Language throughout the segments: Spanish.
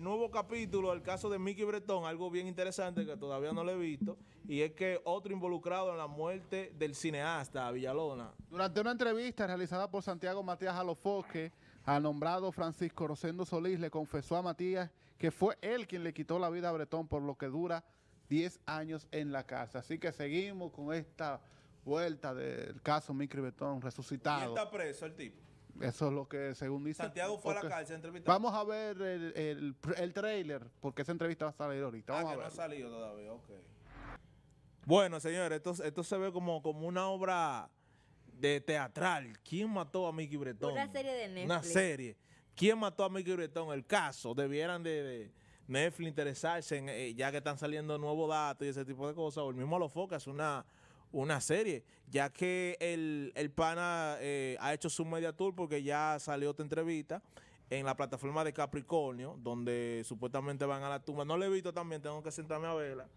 nuevo capítulo del caso de Mickey Bretón, algo bien interesante que todavía no lo he visto, y es que otro involucrado en la muerte del cineasta Villalona. Durante una entrevista realizada por Santiago Matías Alofoque, al nombrado Francisco Rosendo Solís le confesó a Matías que fue él quien le quitó la vida a Bretón por lo que dura 10 años en la casa. Así que seguimos con esta vuelta del caso Mickey Bretón resucitado. ¿Quién está preso el tipo? Eso es lo que según dice. Santiago fue a la cárcel entrevistado. Vamos a ver el, el, el, trailer, porque esa entrevista va a salir ahorita. Vamos ah, a ver. no ha salido todavía, ok. Bueno, señores, esto, esto se ve como, como una obra de teatral. ¿Quién mató a Mickey Bretón? Una serie de Netflix. Una serie. ¿Quién mató a Mickey Bretón? El caso. Debieran de, de Netflix interesarse en, eh, ya que están saliendo nuevos datos y ese tipo de cosas. O el mismo Alofoca es una una serie, ya que el, el pana eh, ha hecho su media tour porque ya salió otra entrevista en la plataforma de Capricornio, donde supuestamente van a la tumba. No lo he visto también, tengo que sentarme a verla.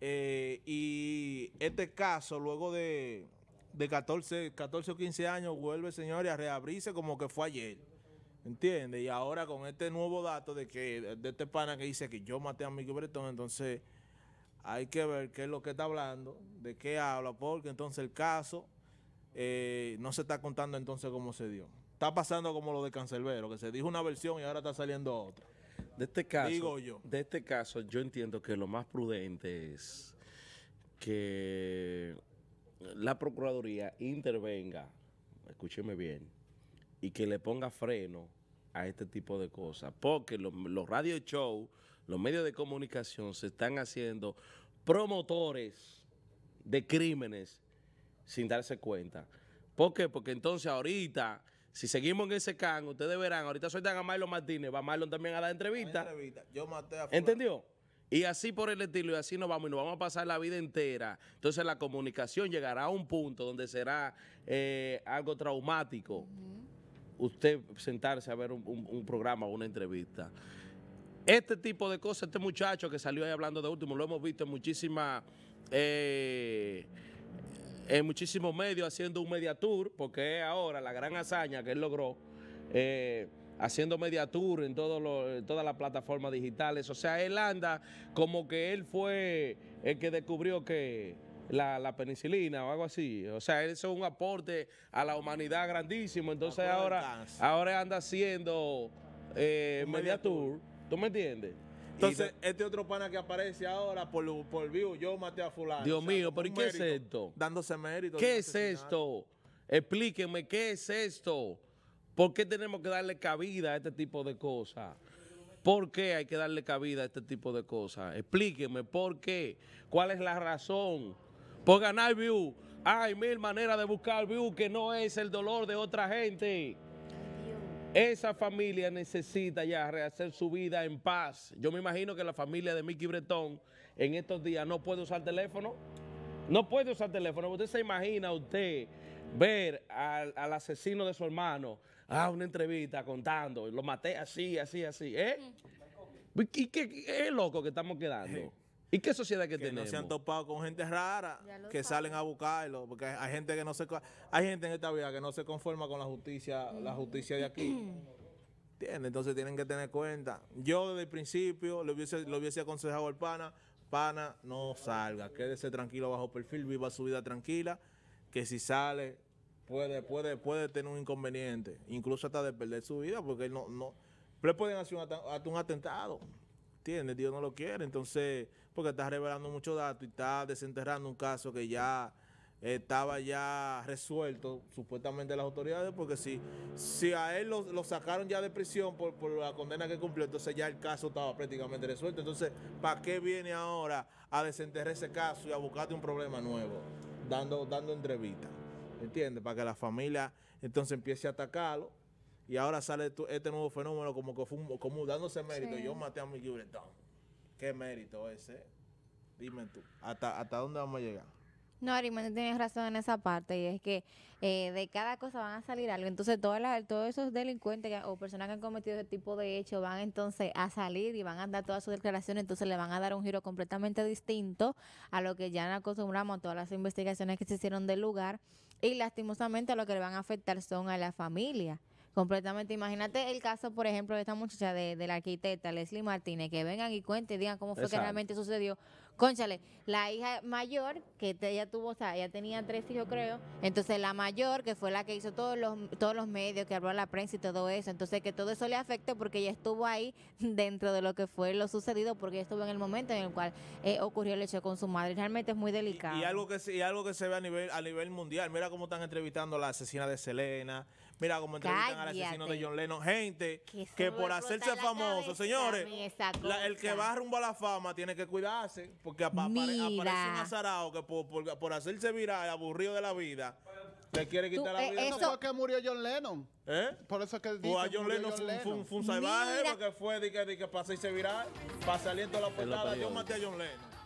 Eh, y este caso, luego de, de 14, 14 o 15 años, vuelve, señor, a reabrirse como que fue ayer. ¿Entiendes? Y ahora con este nuevo dato de que de este pana que dice que yo maté a Miguel Bretón, entonces hay que ver qué es lo que está hablando, de qué habla, porque entonces el caso eh, no se está contando entonces cómo se dio. Está pasando como lo de Cancelbero, que se dijo una versión y ahora está saliendo otra. De este caso, Digo yo. De este caso, yo entiendo que lo más prudente es que la Procuraduría intervenga, escúcheme bien, y que le ponga freno a este tipo de cosas. Porque los, los radio show, los medios de comunicación se están haciendo promotores de crímenes sin darse cuenta. ¿Por qué? Porque entonces ahorita, si seguimos en ese can, ustedes verán, ahorita sueltan a Marlon Martínez, va Marlon también a dar entrevista. entrevista. Yo maté a ¿Entendió? Y así por el estilo, y así nos vamos, y nos vamos a pasar la vida entera. Entonces la comunicación llegará a un punto donde será eh, algo traumático. Usted sentarse a ver un, un, un programa o una entrevista. Este tipo de cosas, este muchacho que salió ahí hablando de último, lo hemos visto en muchísimas... Eh, en muchísimos medios haciendo un media tour, porque es ahora la gran hazaña que él logró, eh, haciendo media tour en, todas las plataformas digitales. O sea, él anda como que él fue el que descubrió que la, la penicilina o algo así. O sea, eso es un aporte a la humanidad grandísimo. Entonces ahora, ahora anda haciendo eh, media tour. ¿Tú me entiendes? Entonces, este otro pana que aparece ahora por, por vivo, yo maté a fulano. Dios mío, ¿pero qué es esto? Dándose mérito. ¿Qué es esto? Explíquenme, ¿qué es esto? ¿Por qué tenemos que darle cabida a este tipo de cosas? ¿Por qué hay que darle cabida a este tipo de cosas? Explíquenme, ¿por qué? ¿Cuál es la razón? Por ganar view. Hay mil maneras de buscar view que no es el dolor de otra gente. Esa familia necesita ya rehacer su vida en paz. Yo me imagino que la familia de Mickey Bretón en estos días no puede usar teléfono. No puede usar teléfono. Usted se imagina usted ver al, al asesino de su hermano a una entrevista contando, lo maté así, así, así. ¿Eh? ¿Y qué, loco que estamos quedando? ¿Y qué sociedad que, que tenemos? no se han topado con gente rara que salen a buscarlo, porque hay gente que no se hay gente en esta vida que no se conforma con la justicia, la justicia de aquí. ¿Entiendes? Entonces tienen que tener cuenta. Yo desde el principio le hubiese, le hubiese aconsejado al pana, pana, no salga, quédese tranquilo bajo perfil, viva su vida tranquila, que si sale puede, puede, puede tener un inconveniente, incluso hasta de perder su vida, porque no, no, le pueden hacer un, hasta un atentado. ¿Entiendes? Dios no lo quiere, entonces, porque está revelando muchos datos y está desenterrando un caso que ya estaba ya resuelto, supuestamente las autoridades, porque si, si a él lo, lo sacaron ya de prisión por, por, la condena que cumplió, entonces ya el caso estaba prácticamente resuelto. Entonces, ¿para qué viene ahora a desenterrar ese caso y a buscarte un problema nuevo, dando, dando entrevistas? ¿Entiendes? Para que la familia entonces empiece a atacarlo y ahora sale este nuevo fenómeno como que fue un, como dándose mérito. Sí. Yo maté a mi Bretón. ¿Qué mérito ese? Dime tú, ¿hasta, hasta dónde vamos a llegar? No, Arimonde tienes razón en esa parte y es que eh, de cada cosa van a salir algo. Entonces todas las, todos esos delincuentes que, o personas que han cometido ese tipo de hechos van entonces a salir y van a dar todas sus declaraciones. Entonces le van a dar un giro completamente distinto a lo que ya acostumbramos a todas las investigaciones que se hicieron del lugar y lastimosamente lo que le van a afectar son a la familia Completamente. Imagínate el caso, por ejemplo, de esta muchacha de, de la arquitecta Leslie Martínez, que vengan y cuenten y digan cómo fue que realmente sucedió. Conchale, la hija mayor, que ella tuvo, o sea, ella tenía tres hijos, creo. Entonces, la mayor, que fue la que hizo todos los, todos los medios, que habló a la prensa y todo eso. Entonces, que todo eso le afecte porque ella estuvo ahí dentro de lo que fue lo sucedido, porque ella estuvo en el momento en el cual eh, ocurrió el hecho con su madre. Realmente es muy delicado. Y, y algo que se- y algo que se ve a nivel a nivel mundial. Mira cómo están entrevistando a la asesina de Selena. Mira cómo entrevistan al asesino de. John Lennon. Gente Que por hacerse famoso, cabeza señores, la- el que va rumbo a la fama tiene que cuidarse. Porque apa- apare- aparece un azarado que por, por- por hacerse viral, aburrido de la vida, le quiere Tú, quitar la eh, vida. Eso eso- fue que murió John Lennon. ¿Eh? Por eso que O a John Lennon fue, un- fue un- fue un salvaje Mira. porque fue de que, de que para hacerse viral, para salir en toda la portada. Yo maté a John Lennon.